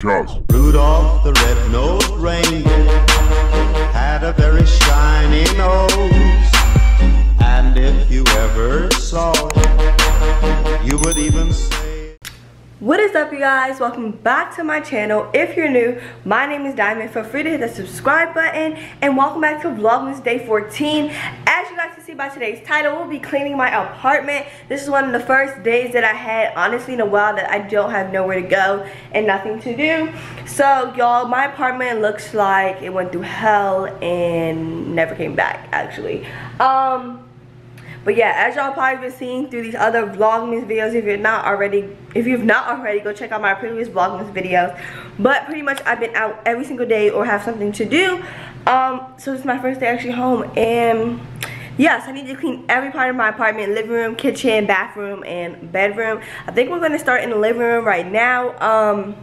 Does. Rudolph the red-nosed reindeer had a very shiny nose. And if you ever saw it, you would even say... What is up you guys? Welcome back to my channel. If you're new, my name is Diamond. Feel free to hit the subscribe button and welcome back to Vlogmas Day 14. As you guys can see by today's title, we'll be cleaning my apartment. This is one of the first days that I had honestly in a while that I don't have nowhere to go and nothing to do. So y'all, my apartment looks like it went through hell and never came back actually. Um but yeah, as y'all probably been seeing through these other Vlogmas videos, if you're not already, if you've not already, go check out my previous Vlogmas videos. But pretty much I've been out every single day or have something to do. Um, so it's my first day actually home and yes, I need to clean every part of my apartment, living room, kitchen, bathroom, and bedroom. I think we're gonna start in the living room right now. Um,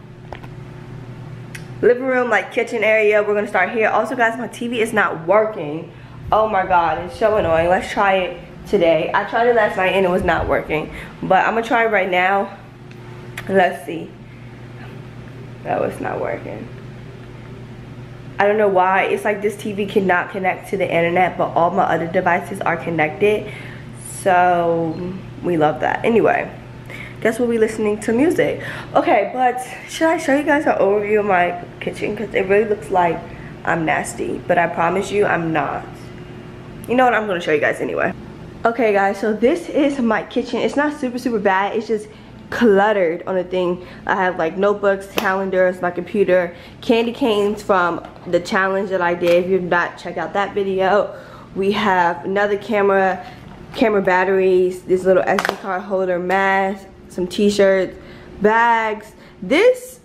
living room, like kitchen area, we're gonna start here. Also guys, my TV is not working. Oh my God, it's so annoying. Let's try it today. I tried it last night and it was not working. But I'm gonna try it right now. Let's see. That was not working. I don't know why. It's like this TV cannot connect to the internet, but all my other devices are connected. So we love that. Anyway, guess we'll be listening to music. Okay, but should I show you guys an overview of my kitchen? Because it really looks like I'm nasty. But I promise you, I'm not. You know what? I'm going to show you guys anyway. Okay guys, so this is my kitchen. It's not super, super bad. It's just cluttered on the thing. I have like notebooks, calendars, my computer, candy canes from the challenge that I did. If you've not checked out that video. We have another camera, camera batteries, this little SD card holder, mask, some t-shirts, bags. This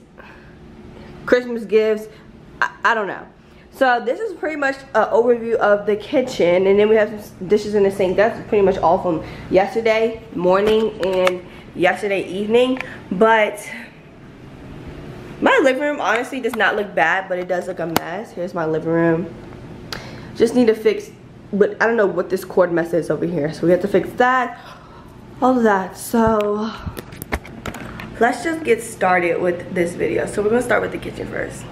Christmas gifts, I, I don't know. So this is pretty much an overview of the kitchen and then we have some dishes in the sink. That's pretty much all from yesterday morning and yesterday evening. But my living room honestly does not look bad, but it does look a mess. Here's my living room. Just need to fix, but I don't know what this cord mess is over here. So we have to fix that, all of that. So let's just get started with this video. So we're gonna start with the kitchen first.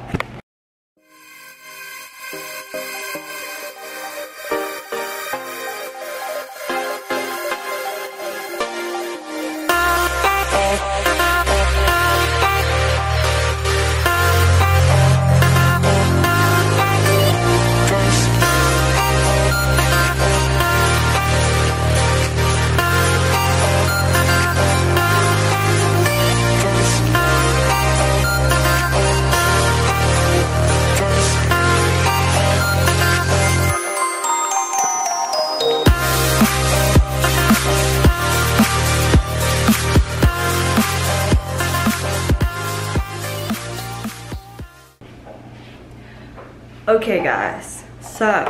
Okay guys, so,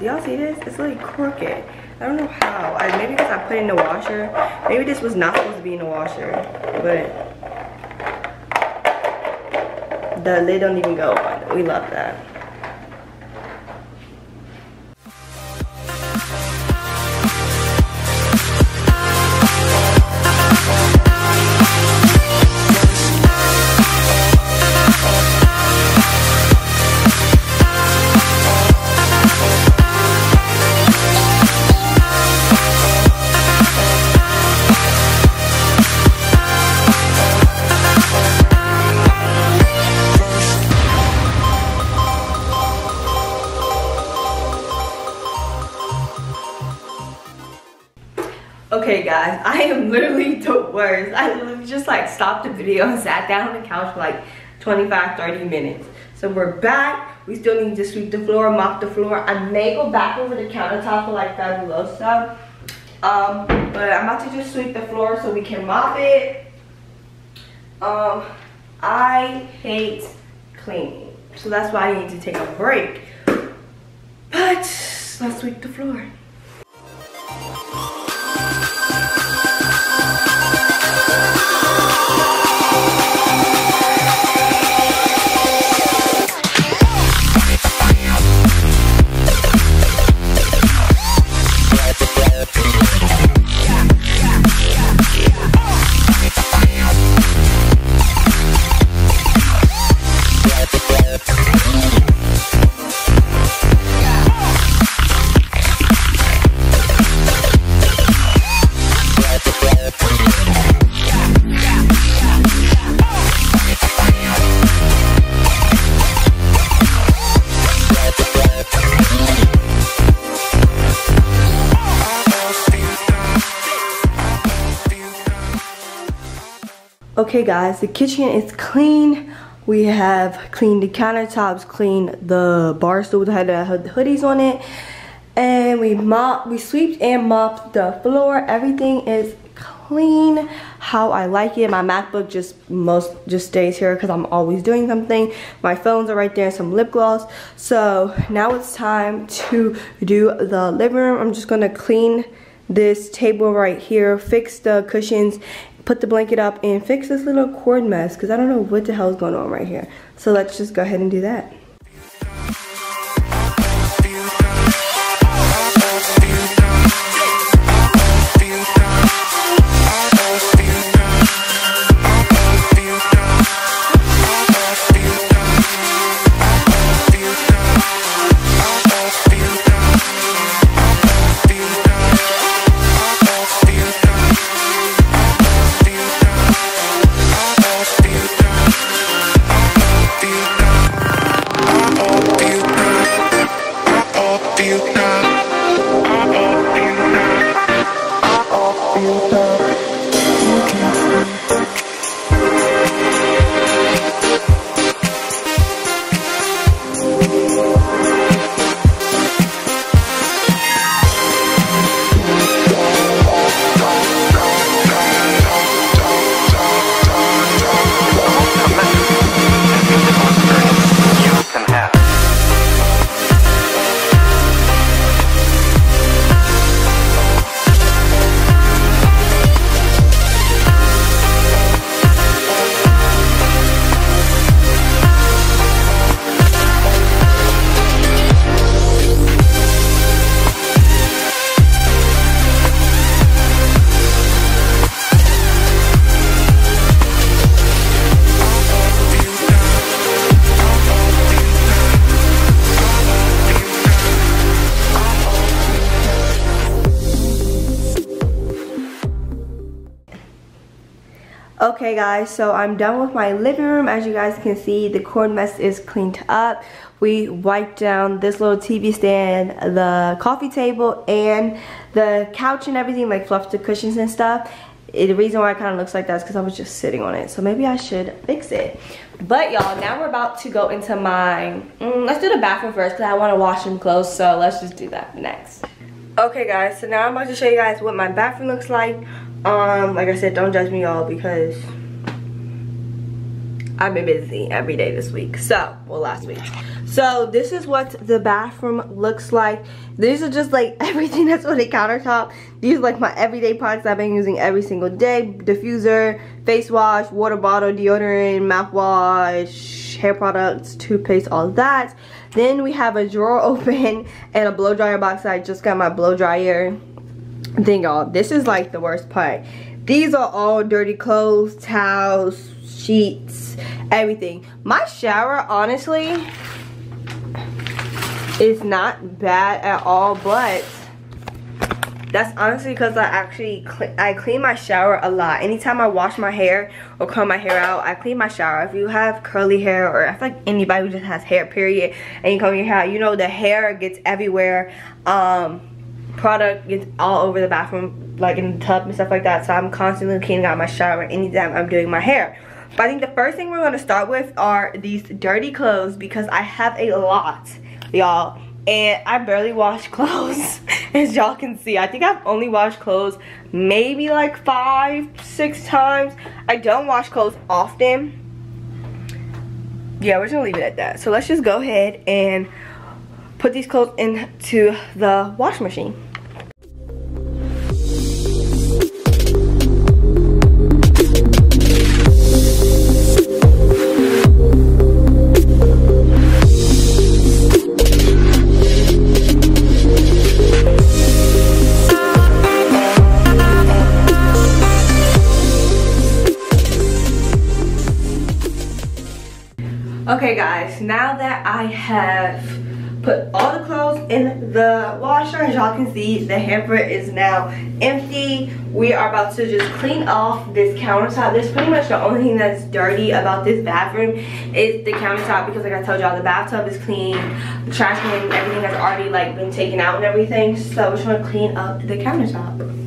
do y'all see this? It's like crooked. I don't know how. I, maybe because I put it in the washer. Maybe this was not supposed to be in the washer. But the lid don't even go on. We love that. I am literally the worst. I literally just like stopped the video and sat down on the couch for like 25, 30 minutes. So we're back. We still need to sweep the floor, mop the floor. I may go back over the countertop for like Fabuloso. Um, but I'm about to just sweep the floor so we can mop it. Um, I hate cleaning. So that's why I need to take a break. But let's sweep the floor. Okay guys, the kitchen is clean. We have cleaned the countertops, cleaned the bar stool that had the hoodies on it. And we mop, we swept and mopped the floor. Everything is clean how I like it. My MacBook just most just stays here because I'm always doing something. My phones are right there, some lip gloss. So now it's time to do the living room. I'm just gonna clean this table right here, fix the cushions, put the blanket up and fix this little cord mess because I don't know what the hell is going on right here. So let's just go ahead and do that. Okay guys, so I'm done with my living room. As you guys can see, the cord mess is cleaned up. We wiped down this little TV stand, the coffee table, and the couch and everything, like fluffed the cushions and stuff. It, the reason why it kind of looks like that is because I was just sitting on it. So maybe I should fix it. But y'all, now we're about to go into my, mm, let's do the bathroom first because I want to wash some clothes. So let's just do that next. Okay guys, so now I'm about to show you guys what my bathroom looks like. Um, like I said, don't judge me y'all because I've been busy every day this week. So, well last week. So this is what the bathroom looks like. These are just like everything that's on the countertop. These are like my everyday products I've been using every single day. Diffuser, face wash, water bottle, deodorant, mouthwash, hair products, toothpaste, all that. Then we have a drawer open and a blow dryer box. I just got my blow dryer thing y'all this is like the worst part these are all dirty clothes towels sheets everything my shower honestly is not bad at all but that's honestly because I actually I clean my shower a lot. Anytime I wash my hair or comb my hair out, I clean my shower. If you have curly hair or I feel like anybody who just has hair period and you comb your hair out, you know the hair gets everywhere. Um, product gets all over the bathroom, like in the tub and stuff like that. So I'm constantly cleaning out my shower anytime I'm doing my hair. But I think the first thing we're going to start with are these dirty clothes because I have a lot, y'all. And I barely wash clothes, as y'all can see. I think I've only washed clothes maybe like five, six times. I don't wash clothes often. Yeah, we're just to leave it at that. So let's just go ahead and put these clothes into the wash machine. Okay guys, now that I have put all the clothes in the washer. As y'all can see, the hamper is now empty. We are about to just clean off this countertop. This pretty much the only thing that's dirty about this bathroom is the countertop because like I told y'all, the bathtub is clean. The trash can, everything has already like been taken out and everything. So we're just gonna clean up the countertop.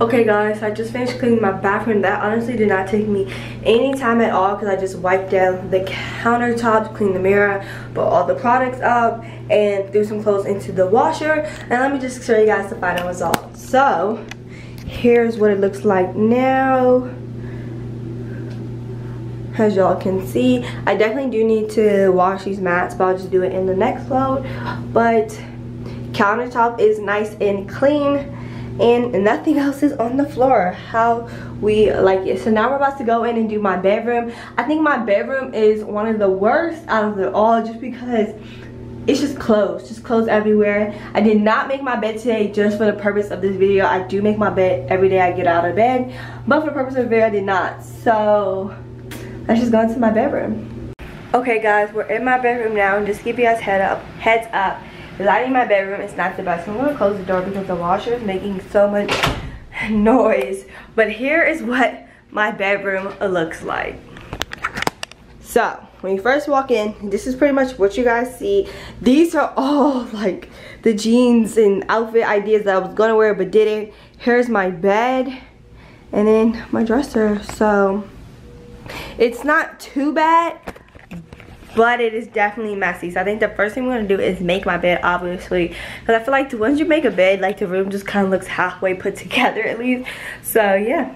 Okay guys, I just finished cleaning my bathroom. That honestly did not take me any time at all because I just wiped down the countertops, cleaned the mirror, put all the products up, and threw some clothes into the washer. And let me just show you guys the final result. So, here's what it looks like now. As y'all can see, I definitely do need to wash these mats, but I'll just do it in the next load. But countertop is nice and clean and nothing else is on the floor. How we like it so now we're about to go in and do my bedroom. I think my bedroom is one of the worst out of it all just because it's just clothes just clothes everywhere. I did not make my bed today just for the purpose of this video. I do make my bed every day i get out of bed but for the purpose of the video i did not. So let's just go into my bedroom. Okay guys we're in my bedroom now. And just give you guys head up heads up lighting in my bedroom is not the best. I'm gonna close the door because the washer is making so much noise. But here is what my bedroom looks like. So, when you first walk in, this is pretty much what you guys see. These are all like the jeans and outfit ideas that I was gonna wear but didn't. Here's my bed and then my dresser. So, it's not too bad but it is definitely messy. So i think the first thing going to do is make my bed obviously. Because i feel like the once you make a bed like the room just kind of looks halfway put together at least. So yeah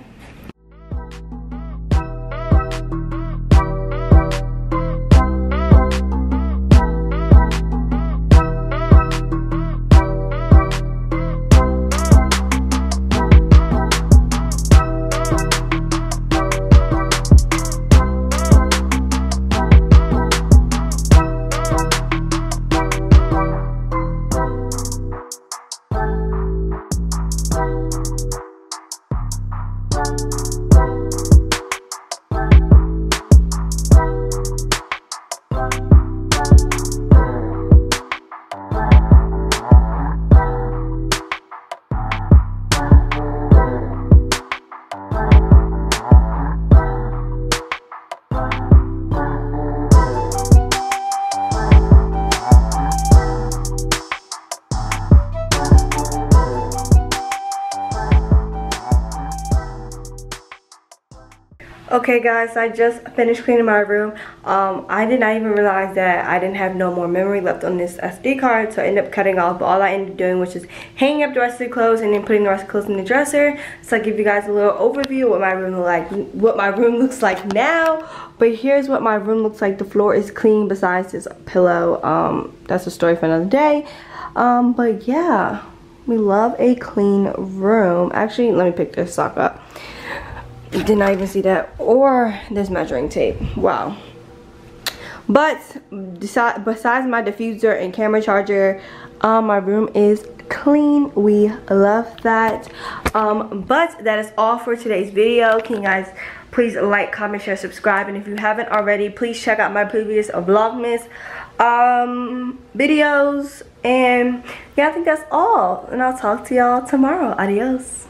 okay guys i just finished cleaning my room. Um, i did not even realize that i didn't have no more memory left on this sd card so i ended up cutting off. But all i ended up doing was just hanging up the rest of the clothes and then putting the rest of the clothes in the dresser. So i give you guys a little overview of what my room look like what my room looks like now. But here's what my room looks like. The floor is clean besides this pillow. Um, that's a story for another day. Um, but yeah we love a clean room. Actually let me pick this sock up did not even see that or this measuring tape. Wow. But besides my diffuser and camera charger um, my room is clean. We love that. Um, but that is all for today's video. Can you guys please like comment share subscribe? And if you haven't already please check out my previous vlogmas um videos. And yeah i think that's all. And i'll talk to y'all tomorrow. Adios